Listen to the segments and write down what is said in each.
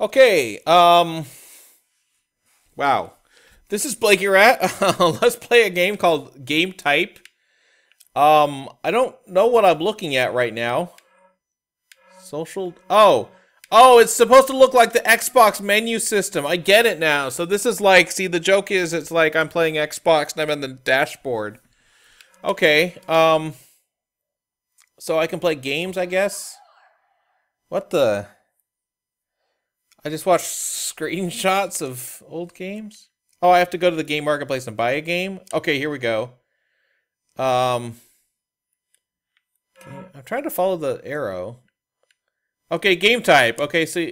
Okay, um Wow. This is blakeyrat. Let's play a game called Game Type. Um, I don't know what I'm looking at right now. Social Oh. Oh, it's supposed to look like the Xbox menu system. I get it now. So this is like, see, the joke is it's like I'm playing Xbox and I'm on the dashboard. Okay, um... So I can play games, I guess? What the... I just watched screenshots of old games. Oh, I have to go to the game marketplace and buy a game? Okay, here we go. Um... I'm trying to follow the arrow. Okay, game type. Okay, so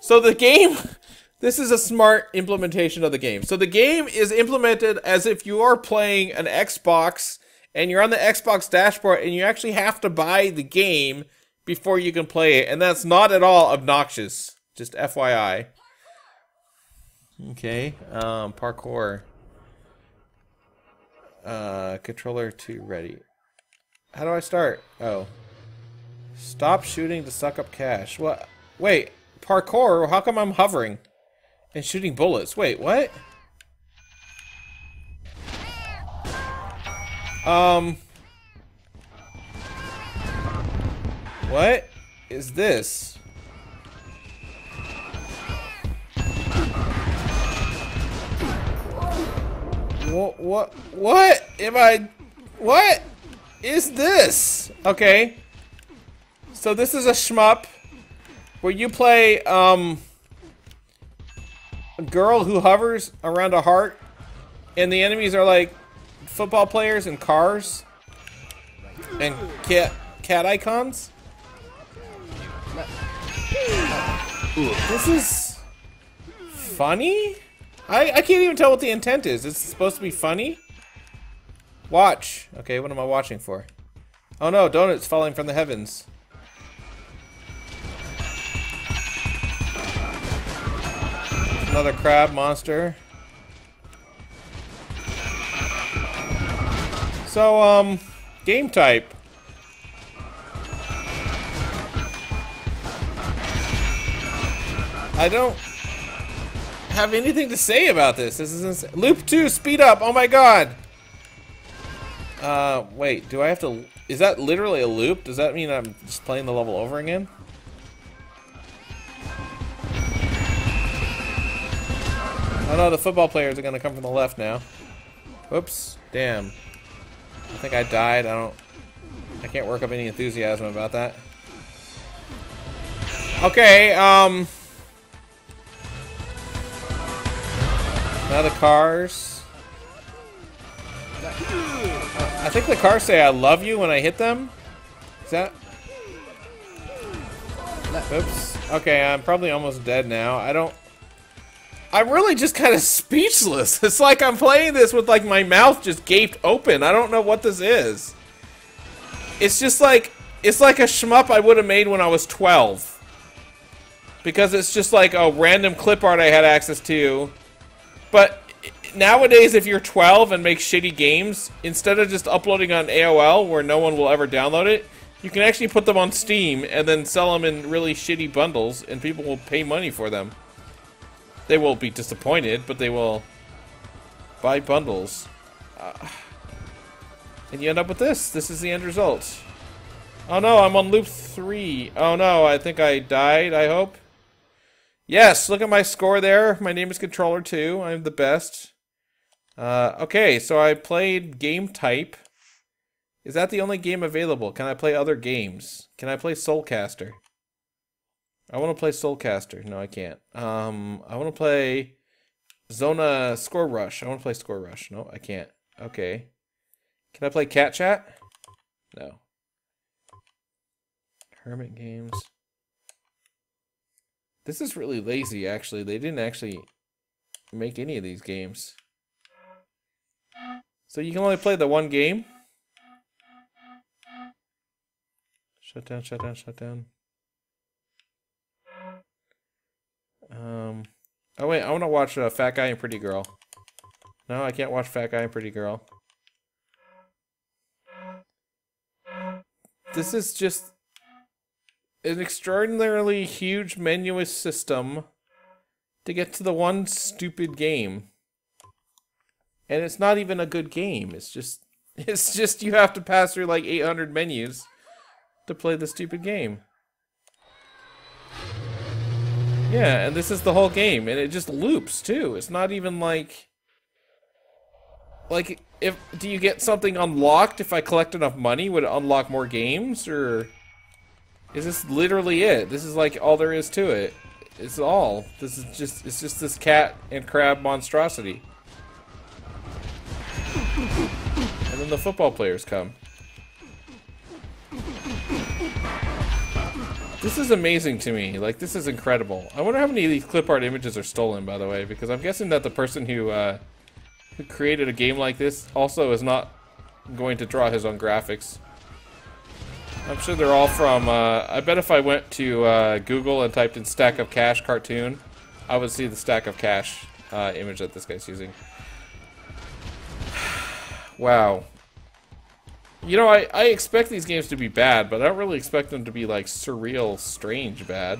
so the game this is a smart implementation of the game. So the game is implemented as if you are playing an Xbox and you're on the Xbox dashboard and you actually have to buy the game before you can play it and that's not at all obnoxious. Just FYI. Okay, um parkour. Uh controller 2 ready. How do I start? Oh. Stop shooting to suck up cash. What? Wait, parkour? How come I'm hovering? And shooting bullets. Wait, what? Um... What is this? What, what, what am I, what is this? Okay. So this is a shmup where you play um, a girl who hovers around a heart, and the enemies are like football players and cars and cat cat icons. This is funny. I I can't even tell what the intent is. It's supposed to be funny. Watch. Okay, what am I watching for? Oh no, donuts falling from the heavens. Another crab monster. So, um, game type. I don't have anything to say about this. This is insane. Loop 2, speed up. Oh my god. Uh, wait, do I have to... Is that literally a loop? Does that mean I'm just playing the level over again? Oh no, the football players are gonna come from the left now. Whoops. Damn. I think I died. I don't... I can't work up any enthusiasm about that. Okay, um... Now the cars. I think the cars say I love you when I hit them. Is that... Oops. Okay, I'm probably almost dead now. I don't... I'm really just kind of speechless. It's like I'm playing this with like my mouth just gaped open. I don't know what this is. It's just like it's like a shmup I would have made when I was 12. Because it's just like a random clip art I had access to. But nowadays if you're 12 and make shitty games, instead of just uploading on AOL where no one will ever download it, you can actually put them on Steam and then sell them in really shitty bundles and people will pay money for them. They will be disappointed, but they will buy bundles. Uh, and you end up with this. This is the end result. Oh no, I'm on loop 3. Oh no, I think I died, I hope. Yes, look at my score there. My name is Controller 2. I'm the best. Uh, okay, so I played game type. Is that the only game available? Can I play other games? Can I play Soulcaster? I want to play Soulcaster. No, I can't. Um, I want to play Xona Score Rush. I want to play Score Rush. No, I can't. Okay. Can I play Cat Chat? No. Hermit Games. This is really lazy, actually. They didn't actually make any of these games. So you can only play the one game? Shut down, shut down, shut down. Um. Oh wait, I want to watch uh, Fat Guy and Pretty Girl. No, I can't watch Fat Guy and Pretty Girl. This is just. An extraordinarily huge menuous system to get to the one stupid game. And it's not even a good game. It's just it's just you have to pass through like 800 menus to play the stupid game. Yeah, and this is the whole game and it just loops too. It's not even like like if do you get something unlocked if I collect enough money would it unlock more games or is this literally it? This is like all there is to it. It's all. This is just it's just this cat and crab monstrosity. And then the football players come. This is amazing to me. Like, this is incredible. I wonder how many of these clip art images are stolen, by the way, because I'm guessing that the person who, uh, who created a game like this also is not going to draw his own graphics. I'm sure they're all from, uh, I bet if I went to uh, Google and typed in stack of cash cartoon, I would see the stack of cash uh, image that this guy's using. wow. You know, I, I expect these games to be bad, but I don't really expect them to be, like, surreal, strange bad.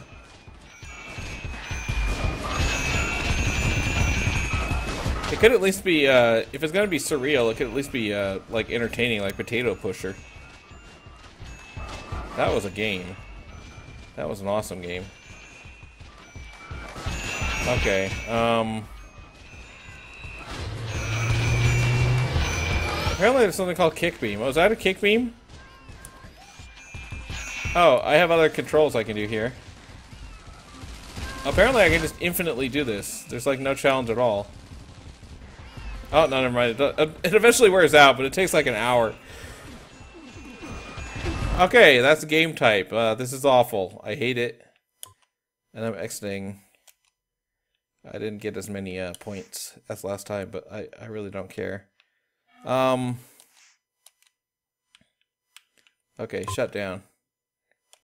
It could at least be, uh, if it's gonna be surreal, it could at least be, uh, like, entertaining, like Potato Pusher. That was a game. That was an awesome game. Okay, um... Apparently there's something called kick beam. Oh, that a kick beam? Oh, I have other controls I can do here. Apparently I can just infinitely do this. There's like no challenge at all. Oh, no, never mind. It eventually wears out, but it takes like an hour. Okay, that's game type. Uh, this is awful. I hate it. And I'm exiting. I didn't get as many uh, points as last time, but I, I really don't care. Um. Okay, shut down.